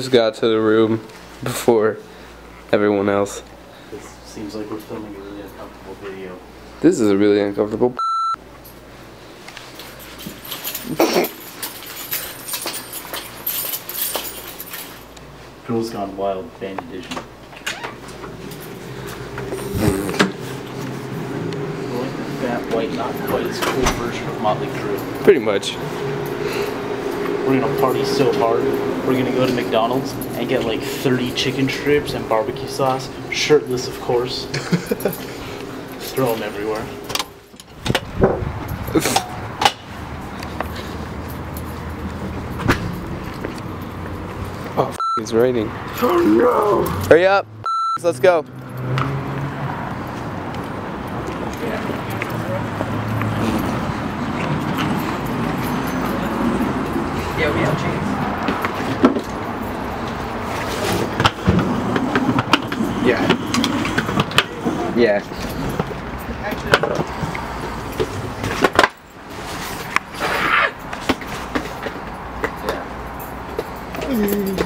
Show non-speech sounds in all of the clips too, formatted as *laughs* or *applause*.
just got to the room before everyone else. This seems like we're filming a really uncomfortable video. This is a really uncomfortable. *laughs* Girls Gone Wild Band Edition. Like the fat, white, not quite as cool version of Motley Crue. Pretty much. We're gonna party so hard. We're gonna go to McDonald's and get like 30 chicken strips and barbecue sauce, shirtless, of course. *laughs* Throw them everywhere. Oh, f- it's raining. Oh no! Hurry up! Let's go. Yeah, we have cheese. Yeah. Yeah. Mm.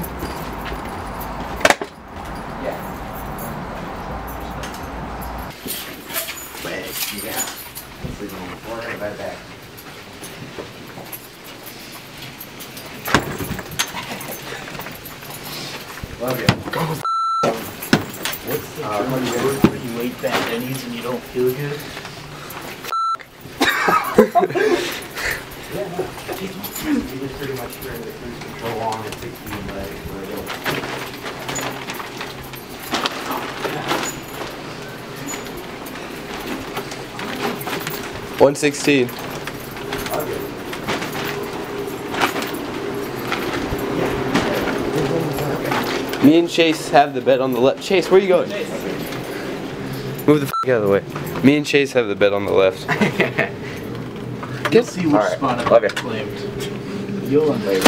Yeah. We're gonna bed back. Love you. Word for you ate bad Denny's and you don't feel good? He was pretty much turned the cruise control on at 16 but for a little. One sixteen. Me and Chaise have the bed on the left. Chaise, where you going? Chaise. Move the f- out of the way. Me and Chaise have the bed on the left. *laughs* You'll see which Alright, spot I you. claimed. You'll unlay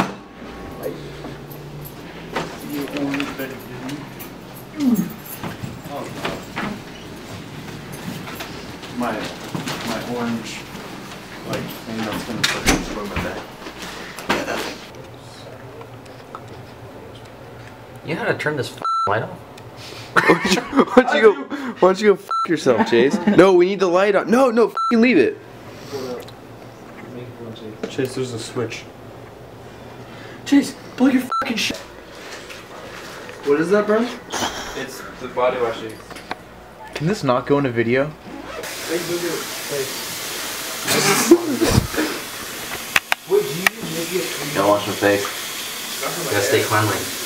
My my orange like thing that's gonna put in from my back. You know how to turn this light off? why don't you go? Why don't you go f- yourself, Chaise? No, we need the light on. No, no, f***ing leave it. Chaise, there's a switch. Chaise, plug your fucking shit. What is that, bro? It's the body washing. Can this not go in a video? Don't wash your face. Gotta stay cleanly.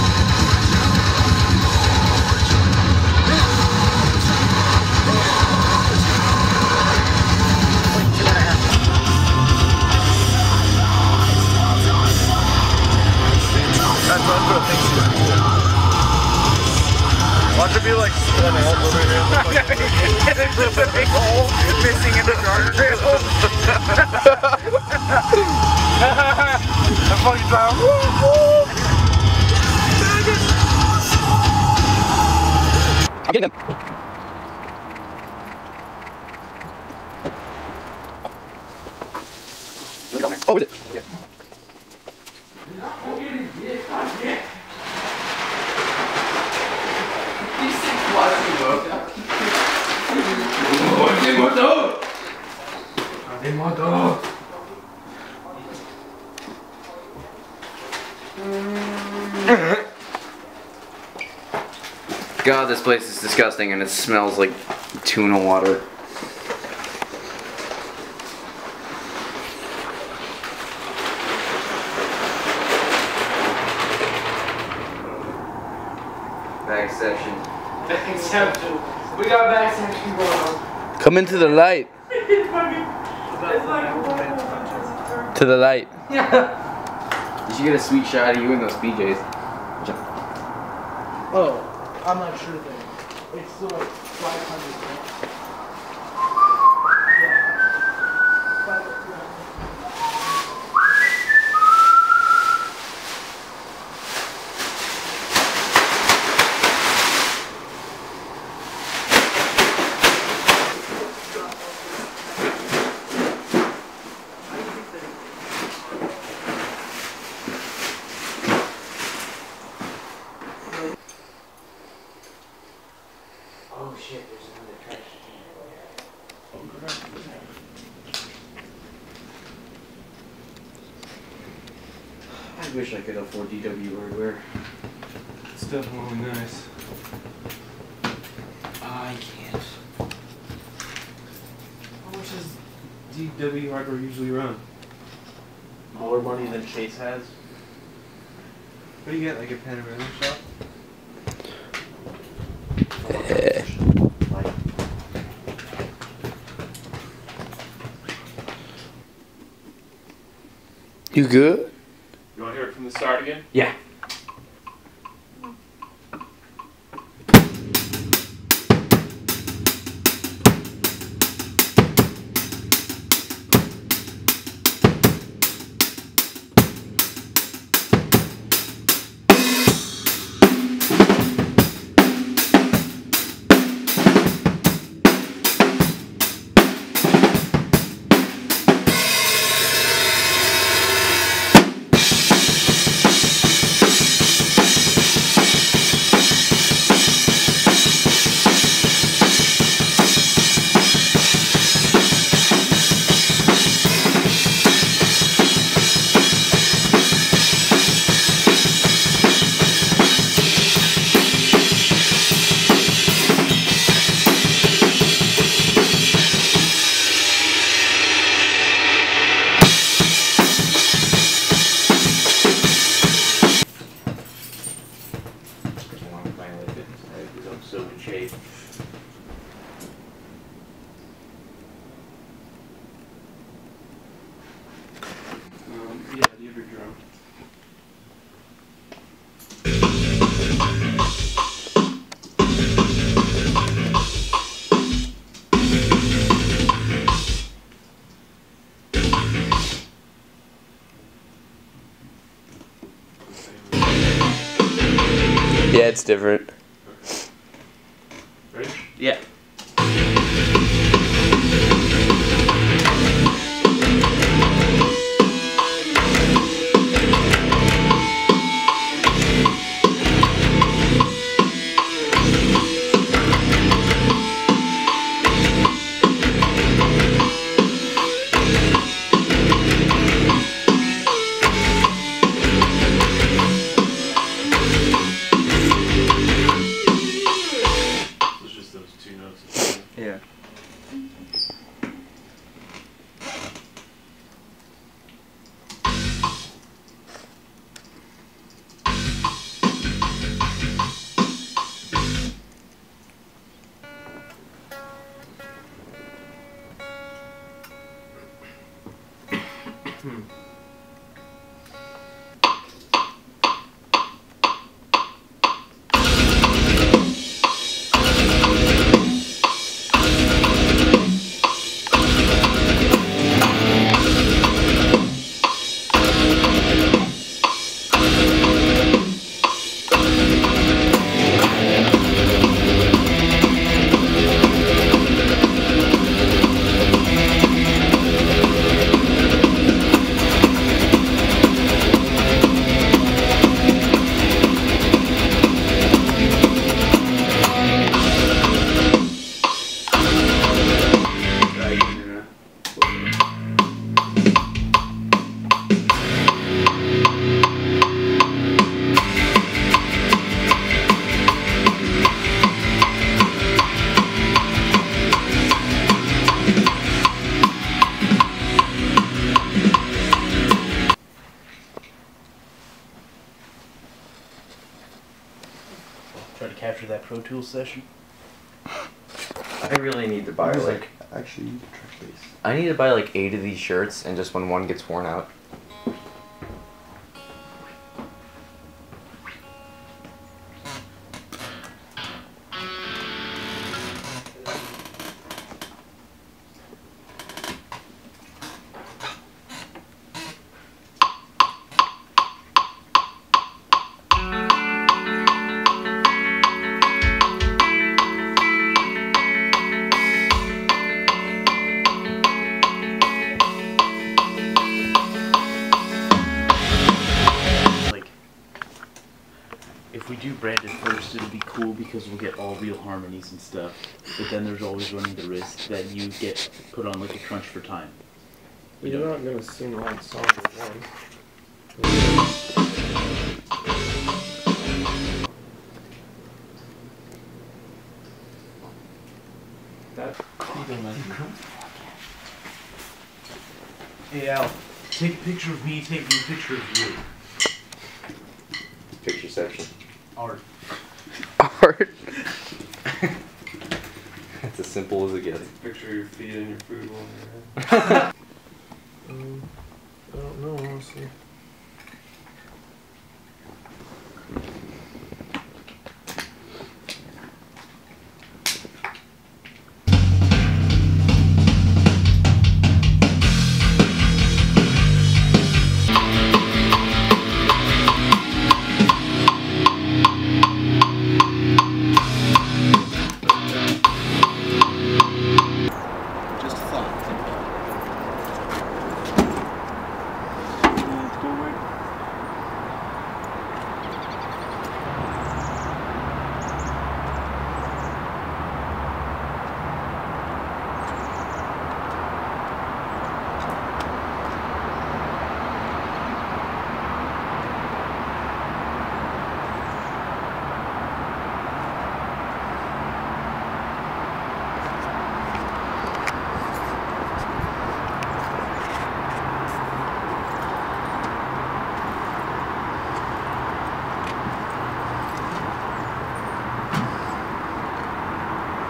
I'm getting them. Oh, is it? Yeah. God, this place is disgusting and it smells like tuna water. Back section. Exception. We got back section going on. Come into the light. It's *laughs* like To the light. Yeah. You should get a sweet shot of you in those PJs. Oh, I'm not sure then. It's still like 500. Wish I could afford DW hardware. It's definitely nice. I can't. How much does DW hardware usually run? More money than Chaise has. What do you get, like a panorama shop? Like, You good? You want to hear it from the start again? yeah. Yeah, it's different. Try that Pro Tools session. I really need to buy like Actually, track bass. I need to buy like eight of these shirts, and just when one gets worn out. we do brand it first, it'll be cool because we'll get all real harmonies and stuff. But then there's always running the risk that you get put on like a crunch for time. You You're know? not gonna sing one song at once. That Hey Al, take a picture of me taking a picture of you. Picture section. Art. Art. *laughs* It's as simple as it gets. Picture your feet and your food while you're at. Um, I don't know, honestly.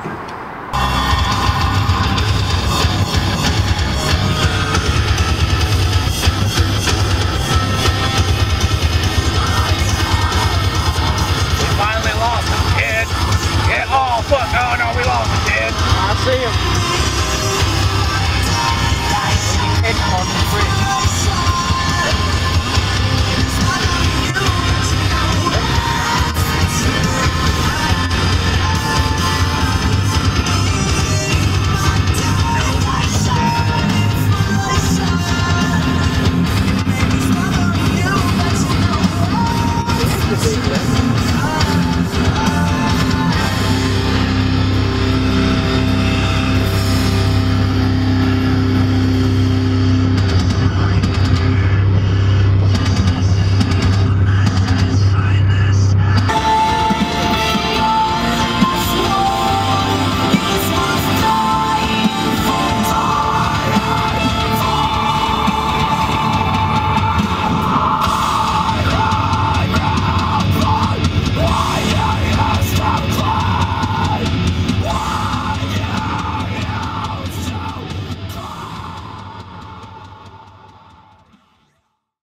Finally